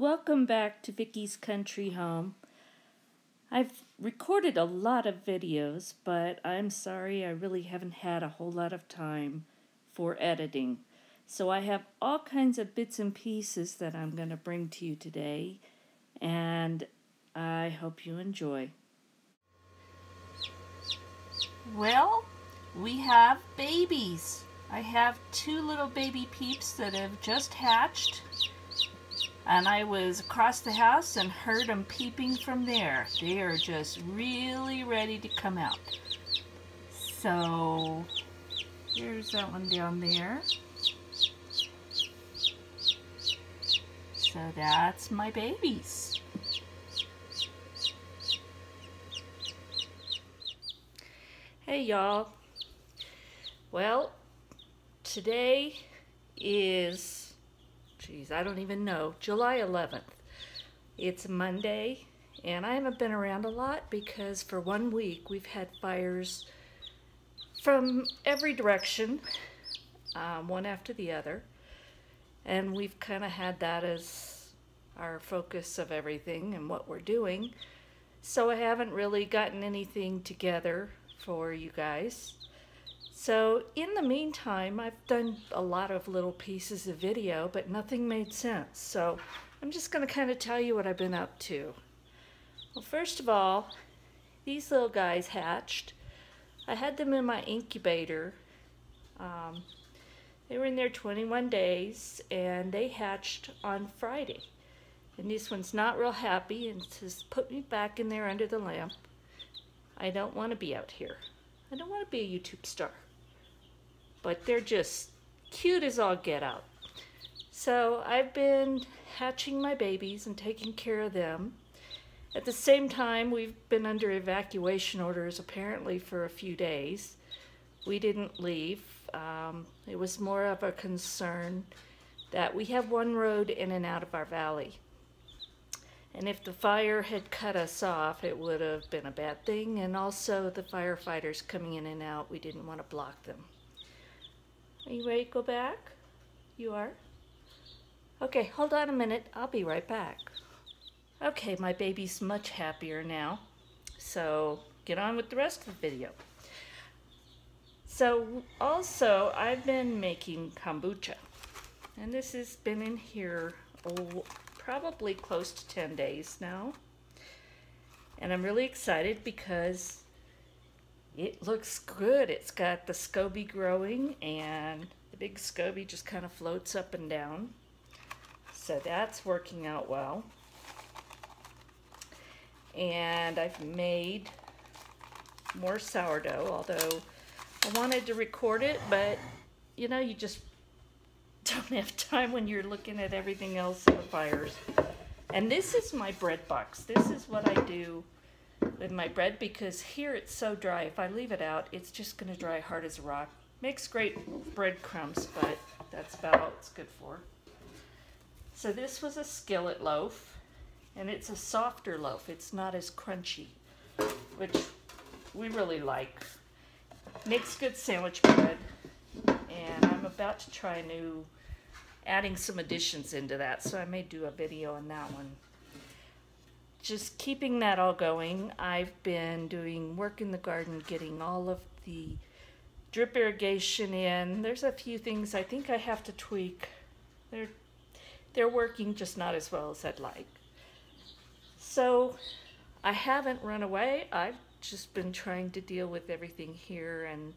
Welcome back to Vickie's Country Home. I've recorded a lot of videos, but I'm sorry I really haven't had a whole lot of time for editing. So I have all kinds of bits and pieces that I'm going to bring to you today, and I hope you enjoy. Well, we have babies. I have two little baby peeps that have just hatched and I was across the house and heard them peeping from there. They are just really ready to come out. So here's that one down there. So that's my babies. Hey y'all. Well, today is geez, I don't even know, July 11th. It's Monday, and I haven't been around a lot because for one week we've had fires from every direction, um, one after the other, and we've kind of had that as our focus of everything and what we're doing. So I haven't really gotten anything together for you guys. So in the meantime, I've done a lot of little pieces of video, but nothing made sense. So I'm just going to kind of tell you what I've been up to. Well, first of all, these little guys hatched. I had them in my incubator. Um, they were in there 21 days, and they hatched on Friday. And this one's not real happy and says, put me back in there under the lamp. I don't want to be out here. I don't want to be a YouTube star but they're just cute as all get out. So I've been hatching my babies and taking care of them. At the same time, we've been under evacuation orders apparently for a few days. We didn't leave. Um, it was more of a concern that we have one road in and out of our valley. And if the fire had cut us off, it would have been a bad thing. And also the firefighters coming in and out, we didn't want to block them. Are you ready to go back? You are? Okay, hold on a minute. I'll be right back. Okay, my baby's much happier now. So get on with the rest of the video. So also, I've been making kombucha. And this has been in here oh, probably close to 10 days now. And I'm really excited because it looks good. It's got the SCOBY growing and the big SCOBY just kind of floats up and down. So that's working out well. And I've made more sourdough, although I wanted to record it, but you know, you just don't have time when you're looking at everything else in the fires. And this is my bread box. This is what I do with my bread because here it's so dry. If I leave it out, it's just going to dry hard as a rock. Makes great breadcrumbs, but that's about all it's good for. So this was a skillet loaf, and it's a softer loaf. It's not as crunchy, which we really like. Makes good sandwich bread, and I'm about to try new, adding some additions into that, so I may do a video on that one just keeping that all going, I've been doing work in the garden, getting all of the drip irrigation in. There's a few things I think I have to tweak. They're they're working just not as well as I'd like. So I haven't run away. I've just been trying to deal with everything here and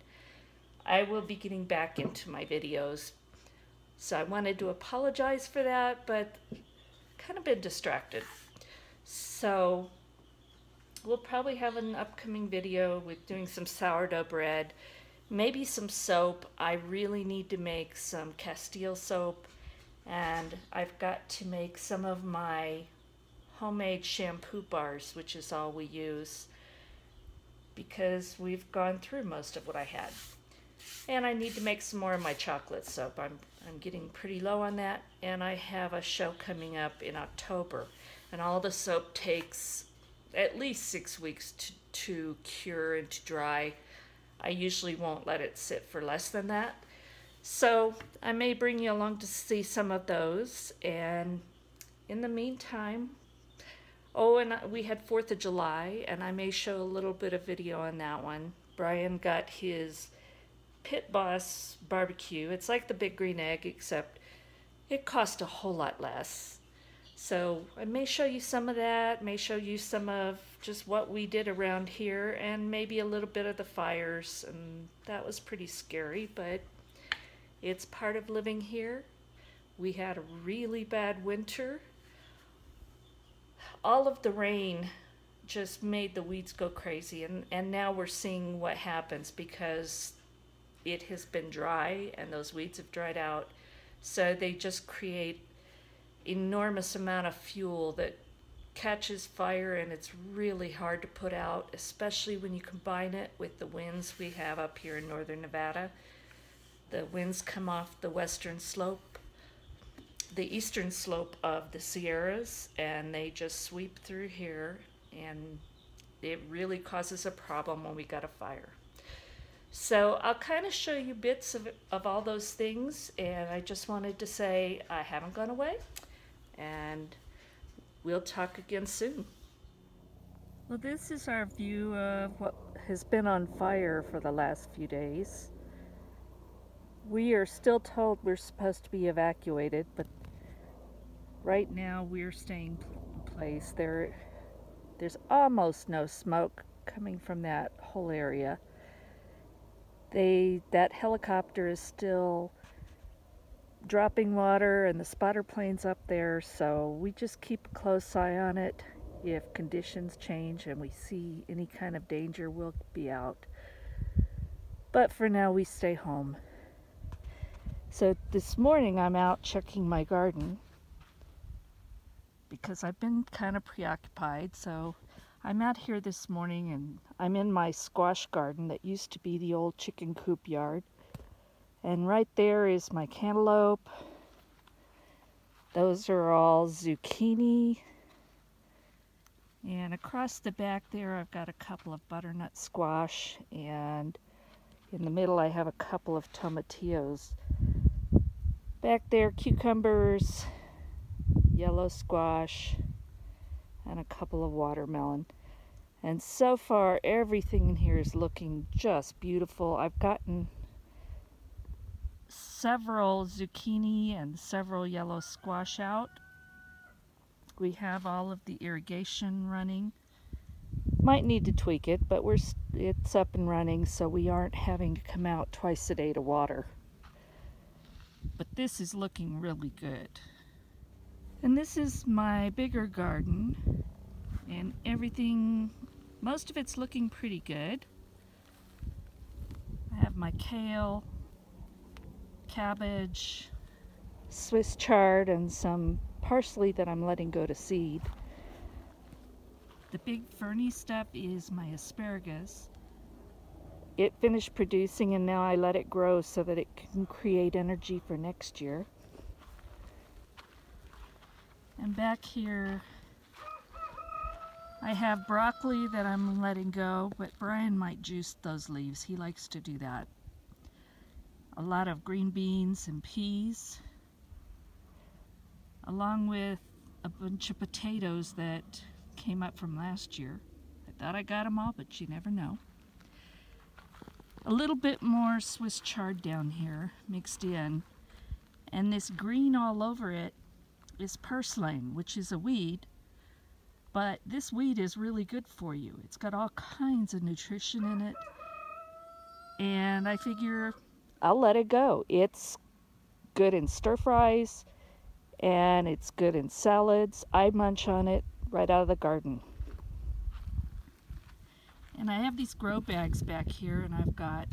I will be getting back into my videos. So I wanted to apologize for that, but kind of been distracted. So we'll probably have an upcoming video with doing some sourdough bread, maybe some soap. I really need to make some Castile soap and I've got to make some of my homemade shampoo bars, which is all we use because we've gone through most of what I had. And I need to make some more of my chocolate soap. I'm, I'm getting pretty low on that and I have a show coming up in October and all the soap takes at least six weeks to, to cure and to dry. I usually won't let it sit for less than that. So I may bring you along to see some of those and in the meantime, oh, and we had 4th of July, and I may show a little bit of video on that one. Brian got his Pit Boss barbecue. It's like the Big Green Egg, except it cost a whole lot less. So I may show you some of that, may show you some of just what we did around here, and maybe a little bit of the fires. And that was pretty scary, but it's part of living here. We had a really bad winter. All of the rain just made the weeds go crazy, and, and now we're seeing what happens because it has been dry and those weeds have dried out. So they just create enormous amount of fuel that catches fire and it's really hard to put out, especially when you combine it with the winds we have up here in northern Nevada. The winds come off the western slope, the eastern slope of the Sierras, and they just sweep through here, and it really causes a problem when we got a fire. So I'll kind of show you bits of, of all those things, and I just wanted to say I haven't gone away and we'll talk again soon. Well, this is our view of what has been on fire for the last few days. We are still told we're supposed to be evacuated, but right now we're staying in place. There, there's almost no smoke coming from that whole area. They, that helicopter is still dropping water and the spotter plane's up there so we just keep a close eye on it. If conditions change and we see any kind of danger we'll be out. But for now we stay home. So this morning I'm out checking my garden because I've been kind of preoccupied. So I'm out here this morning and I'm in my squash garden that used to be the old chicken coop yard and right there is my cantaloupe. Those are all zucchini. And across the back there, I've got a couple of butternut squash. And in the middle, I have a couple of tomatillos. Back there, cucumbers, yellow squash, and a couple of watermelon. And so far, everything in here is looking just beautiful. I've gotten several zucchini and several yellow squash out. We have all of the irrigation running. Might need to tweak it, but we're it's up and running so we aren't having to come out twice a day to water. But this is looking really good. And this is my bigger garden and everything, most of it's looking pretty good. I have my kale, cabbage, Swiss chard, and some parsley that I'm letting go to seed. The big ferny stuff is my asparagus. It finished producing and now I let it grow so that it can create energy for next year. And back here I have broccoli that I'm letting go, but Brian might juice those leaves. He likes to do that a lot of green beans and peas along with a bunch of potatoes that came up from last year. I thought I got them all, but you never know. A little bit more Swiss chard down here mixed in. And this green all over it is purslane, which is a weed. But this weed is really good for you. It's got all kinds of nutrition in it. And I figure I'll let it go. It's good in stir fries and it's good in salads. I munch on it right out of the garden. And I have these grow bags back here and I've got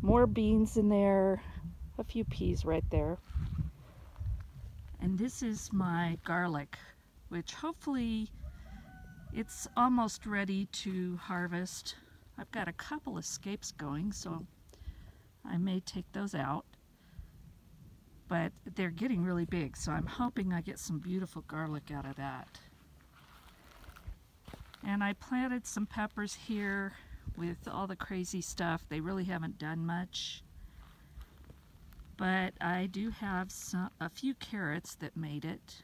more beans in there, a few peas right there. And this is my garlic, which hopefully it's almost ready to harvest. I've got a couple escapes going, so I may take those out. But they're getting really big, so I'm hoping I get some beautiful garlic out of that. And I planted some peppers here with all the crazy stuff. They really haven't done much. But I do have some, a few carrots that made it.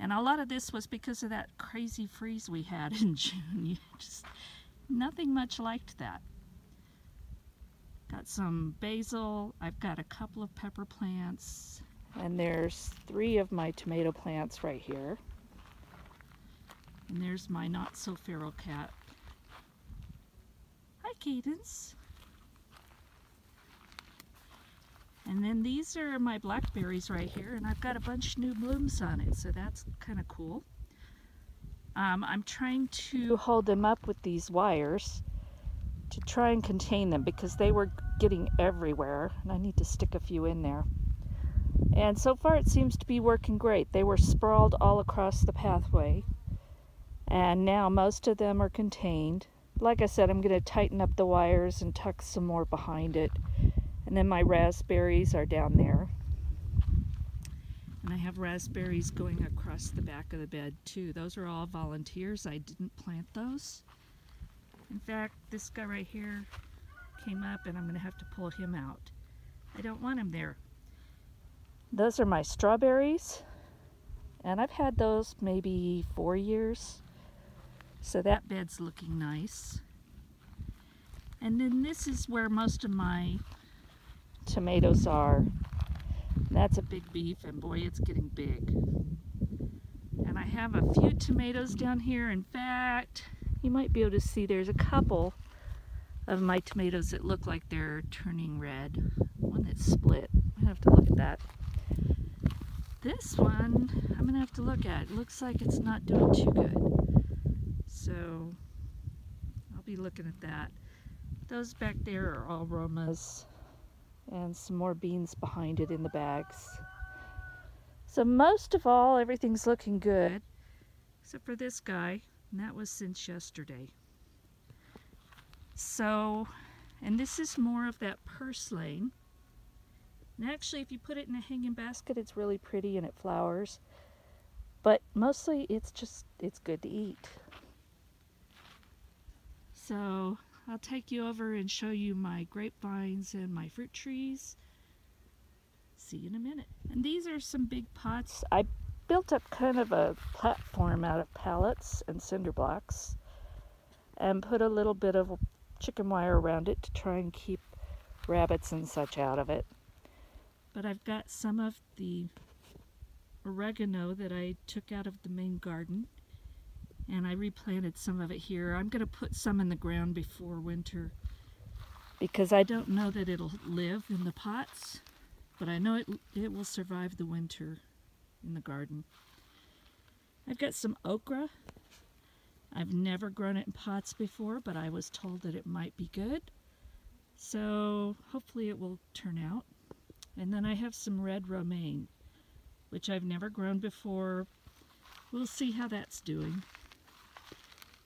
And a lot of this was because of that crazy freeze we had in June. You just nothing much liked that. Got some basil. I've got a couple of pepper plants. And there's three of my tomato plants right here. And there's my not so feral cat. Hi, Cadence. And then these are my blackberries right here, and I've got a bunch of new blooms on it, so that's kind of cool. Um, I'm trying to hold them up with these wires to try and contain them because they were getting everywhere, and I need to stick a few in there. And so far it seems to be working great. They were sprawled all across the pathway, and now most of them are contained. Like I said, I'm going to tighten up the wires and tuck some more behind it and then my raspberries are down there. And I have raspberries going across the back of the bed too. Those are all volunteers. I didn't plant those. In fact, this guy right here came up and I'm going to have to pull him out. I don't want him there. Those are my strawberries. And I've had those maybe four years. So that bed's looking nice. And then this is where most of my tomatoes are. That's a big beef, and boy, it's getting big. And I have a few tomatoes down here. In fact, you might be able to see there's a couple of my tomatoes that look like they're turning red. One that's split. I'm going to have to look at that. This one, I'm gonna have to look at. It looks like it's not doing too good. So, I'll be looking at that. Those back there are all Romas and some more beans behind it in the bags. So most of all, everything's looking good, except for this guy, and that was since yesterday. So, and this is more of that purslane. And actually, if you put it in a hanging basket, it's really pretty and it flowers. But mostly, it's just, it's good to eat. So, I'll take you over and show you my grapevines and my fruit trees. See you in a minute. And these are some big pots. I built up kind of a platform out of pallets and cinder blocks and put a little bit of chicken wire around it to try and keep rabbits and such out of it. But I've got some of the oregano that I took out of the main garden and I replanted some of it here. I'm going to put some in the ground before winter because I don't know that it'll live in the pots, but I know it, it will survive the winter in the garden. I've got some okra. I've never grown it in pots before, but I was told that it might be good. So hopefully it will turn out. And then I have some red romaine, which I've never grown before. We'll see how that's doing.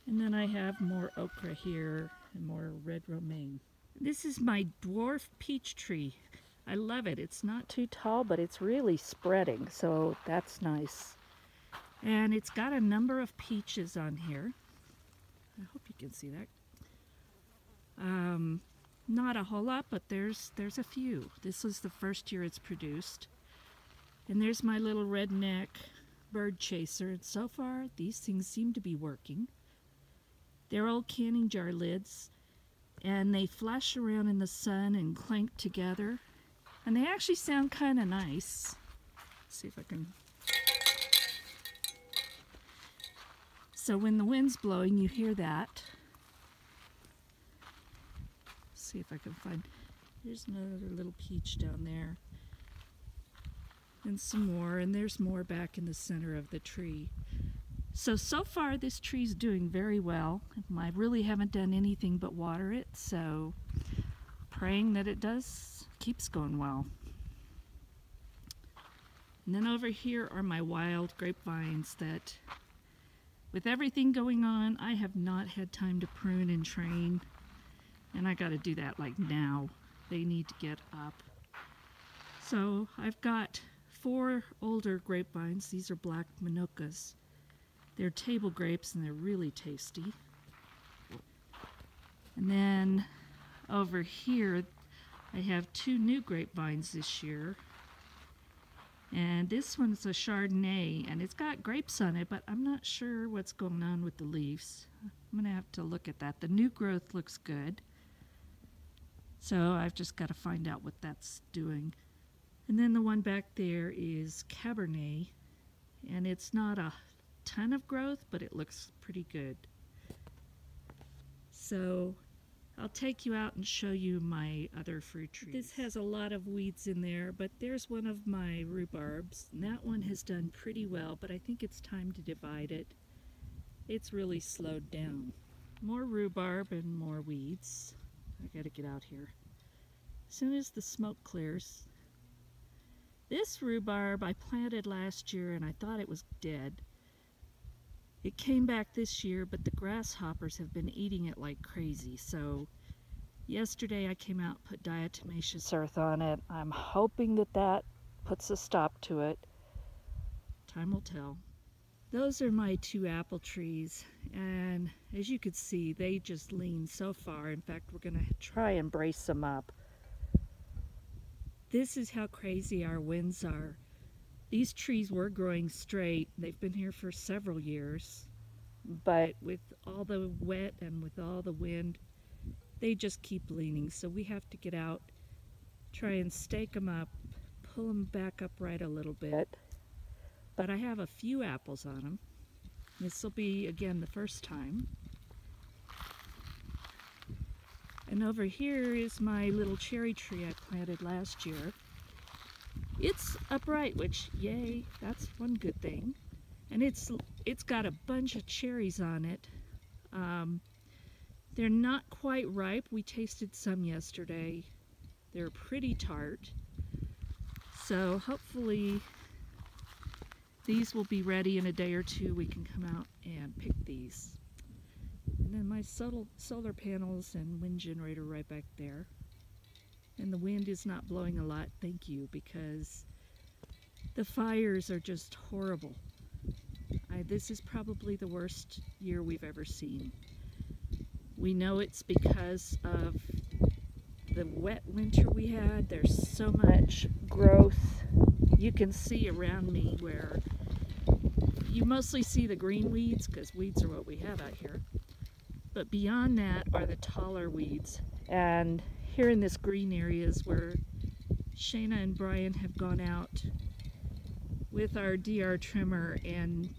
And then I have more okra here and more red romaine. This is my dwarf peach tree. I love it. It's not too tall, but it's really spreading, so that's nice. And it's got a number of peaches on here. I hope you can see that. Um, not a whole lot, but there's there's a few. This is the first year it's produced. And there's my little redneck bird chaser. And so far, these things seem to be working. They're old canning jar lids and they flash around in the sun and clank together. And they actually sound kind of nice. Let's see if I can. So when the wind's blowing, you hear that. Let's see if I can find. There's another little peach down there. And some more, and there's more back in the center of the tree. So, so far this tree's doing very well. I really haven't done anything but water it, so praying that it does, keeps going well. And then over here are my wild grapevines that, with everything going on, I have not had time to prune and train. And I gotta do that like now. They need to get up. So I've got four older grapevines. These are black Monukkas. They're table grapes and they're really tasty. And then over here, I have two new grapevines this year. And this one's a Chardonnay, and it's got grapes on it, but I'm not sure what's going on with the leaves. I'm going to have to look at that. The new growth looks good. So I've just got to find out what that's doing. And then the one back there is Cabernet, and it's not a ton of growth, but it looks pretty good. So I'll take you out and show you my other fruit trees. This has a lot of weeds in there, but there's one of my rhubarbs. And that one has done pretty well, but I think it's time to divide it. It's really slowed down. More rhubarb and more weeds. I gotta get out here. As soon as the smoke clears. This rhubarb I planted last year and I thought it was dead. It came back this year, but the grasshoppers have been eating it like crazy. So yesterday I came out put diatomaceous earth on it. I'm hoping that that puts a stop to it. Time will tell. Those are my two apple trees, and as you can see, they just lean so far. In fact, we're going to try and brace them up. This is how crazy our winds are. These trees were growing straight. They've been here for several years. But with all the wet and with all the wind, they just keep leaning. So we have to get out, try and stake them up, pull them back upright a little bit. But I have a few apples on them. This will be, again, the first time. And over here is my little cherry tree I planted last year. It's upright, which yay, that's one good thing. And it's it's got a bunch of cherries on it. Um, they're not quite ripe. We tasted some yesterday. They're pretty tart. So hopefully these will be ready in a day or two. We can come out and pick these. And then my solar panels and wind generator right back there and the wind is not blowing a lot, thank you, because the fires are just horrible. I, this is probably the worst year we've ever seen. We know it's because of the wet winter we had. There's so much growth. You can see around me where you mostly see the green weeds because weeds are what we have out here. But beyond that are the taller weeds. And here in this green area is where Shayna and Brian have gone out with our DR trimmer and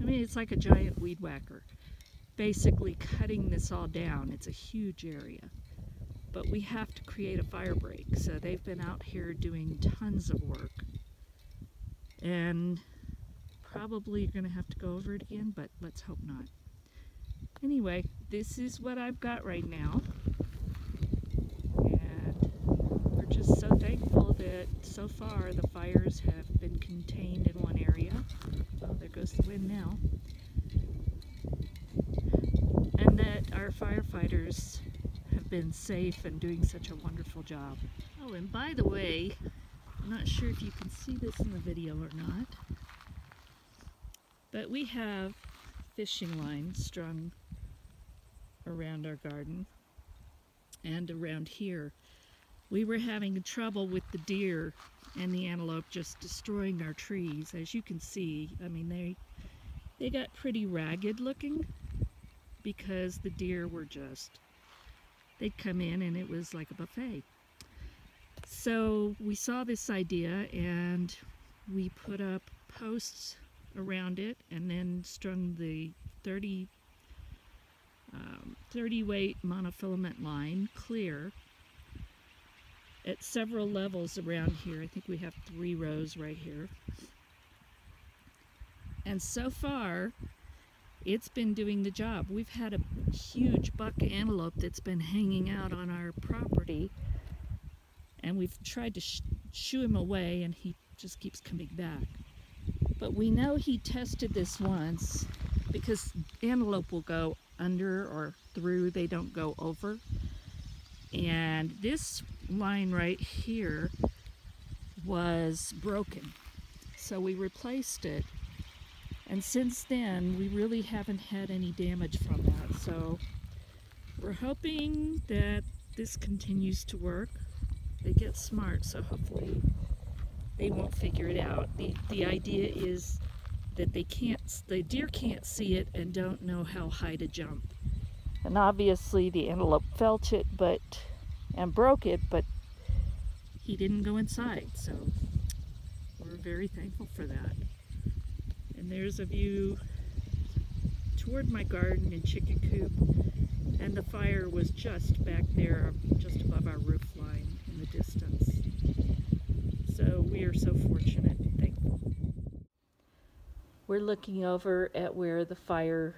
I mean it's like a giant weed whacker. Basically cutting this all down. It's a huge area. But we have to create a fire break. So they've been out here doing tons of work. And probably you're gonna have to go over it again but let's hope not. Anyway this is what I've got right now just so thankful that so far the fires have been contained in one area. Oh, there goes the wind now. And that our firefighters have been safe and doing such a wonderful job. Oh, and by the way, I'm not sure if you can see this in the video or not, but we have fishing lines strung around our garden and around here we were having trouble with the deer and the antelope just destroying our trees. As you can see, I mean, they, they got pretty ragged looking because the deer were just, they'd come in and it was like a buffet. So we saw this idea and we put up posts around it and then strung the 30 um, 30 weight monofilament line clear at several levels around here. I think we have three rows right here. And so far, it's been doing the job. We've had a huge buck antelope that's been hanging out on our property, and we've tried to sh shoo him away, and he just keeps coming back. But we know he tested this once because antelope will go under or through, they don't go over. And this line right here was broken. So we replaced it. And since then, we really haven't had any damage from that. So we're hoping that this continues to work. They get smart, so hopefully they won't figure it out. The, the idea is that they can't, the deer can't see it and don't know how high to jump. And obviously the antelope felt it, but, and broke it, but he didn't go inside, so we're very thankful for that. And there's a view toward my garden and chicken coop, and the fire was just back there, just above our roof line in the distance. So we are so fortunate and thankful. We're looking over at where the fire,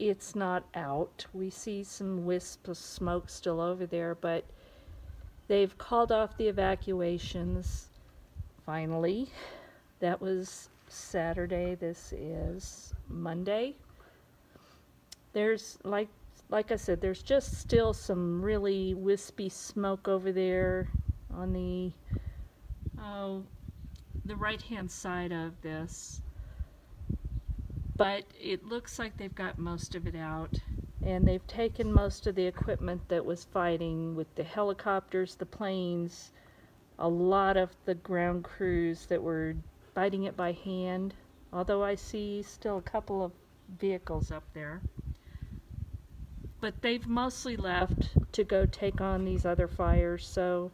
it's not out. We see some wisps of smoke still over there, but they've called off the evacuations finally. That was Saturday. This is Monday. There's like like I said, there's just still some really wispy smoke over there on the oh the right hand side of this but it looks like they've got most of it out and they've taken most of the equipment that was fighting with the helicopters, the planes, a lot of the ground crews that were fighting it by hand, although I see still a couple of vehicles up there. But they've mostly left to go take on these other fires, so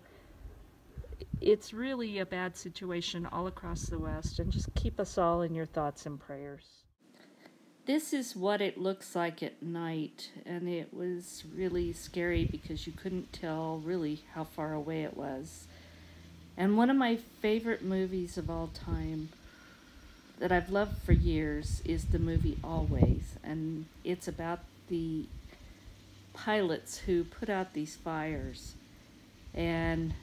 it's really a bad situation all across the West, and just keep us all in your thoughts and prayers. This is what it looks like at night, and it was really scary because you couldn't tell really how far away it was. And one of my favorite movies of all time that I've loved for years is the movie Always, and it's about the pilots who put out these fires. And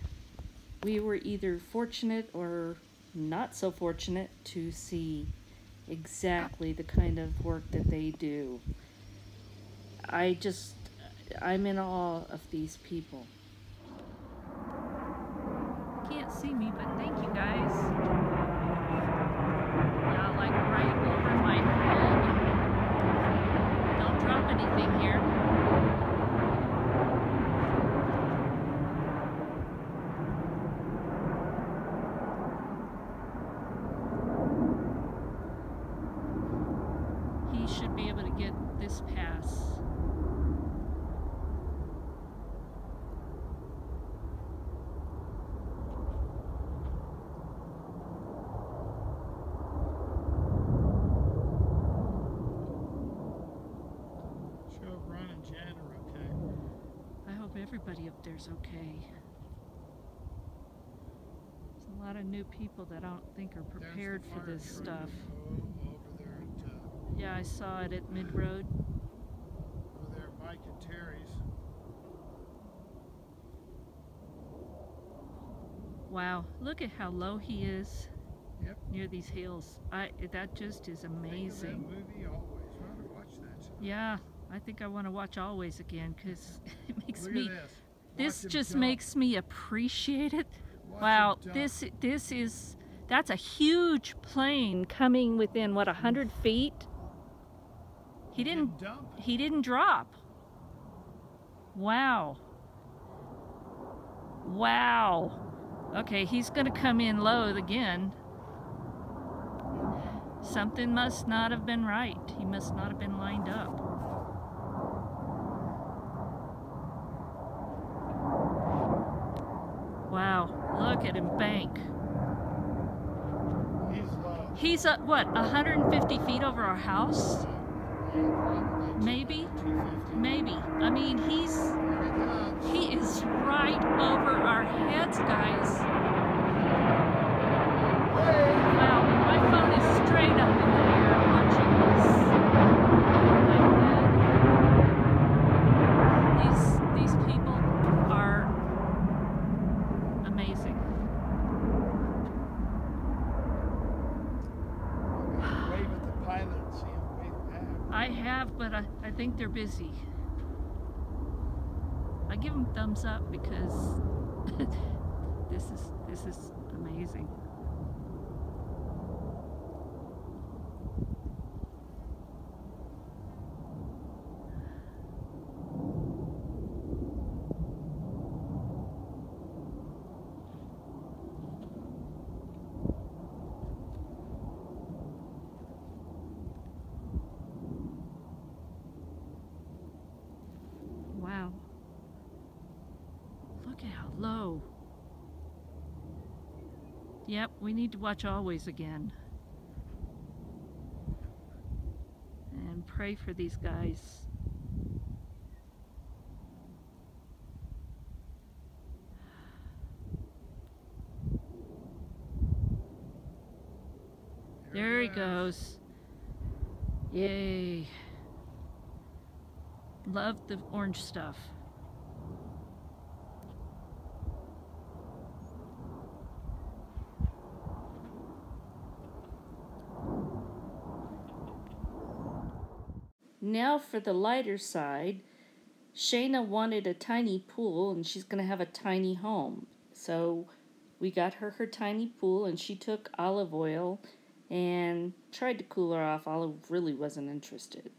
we were either fortunate or not so fortunate to see exactly the kind of work that they do. I just, I'm in awe of these people. Can't see me, but thank you guys. Yeah, like right over my head. Don't drop anything here. He should be able to get this pass. Show Ron and Jan are okay. I hope everybody okay. There's a lot of new people that I don't think are prepared for this stuff. At, uh, Yeah, I saw it at Mid Road. over there Mike and Terry's. Wow, look at how low he is Yep. near these hills. I that just is Think of that amazing. movie always. We ought to watch that. Yeah, I think I want to watch Always again because it makes Look me. This. This Watch him just jump. makes me appreciate it. Watch Wow, this this is that's a huge plane coming within what a hundred feet. He didn't he didn't drop. Wow. Wow. Okay, he's gonna come in low again. Something must not have been right. He must not have been lined up. Wow, look at him bank. He's. Uh, he's at what, 150 feet over our house? Maybe? Maybe. I mean, he's he he is right over our heads, guys. Wow, my phone is straight up in the air watching this over my head. These these people are amazing. Wave at the pilot and see him wave back. I have, but I, I think they're busy. I give them thumbs up because this is this is amazing. Look at how low. Yep, we need to watch always again. And pray for these guys. There he goes. Yay. Love the orange stuff. Now for the lighter side, Shayna wanted a tiny pool and she's going to have a tiny home. So we got her her tiny pool and she took olive oil and tried to cool her off. Olive really wasn't interested.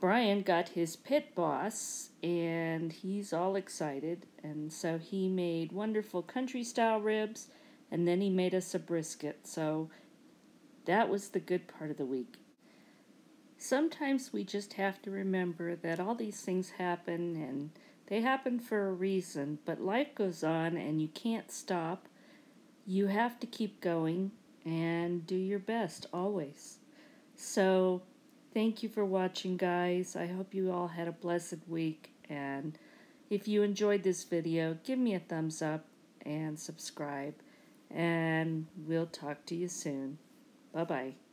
Brian got his pit boss and he's all excited. And so he made wonderful country style ribs and then he made us a brisket. So that was the good part of the week. Sometimes we just have to remember that all these things happen and they happen for a reason, but life goes on and you can't stop. You have to keep going and do your best always. So, thank you for watching, guys. I hope you all had a blessed week. And if you enjoyed this video, give me a thumbs up and subscribe. And we'll talk to you soon. Bye bye.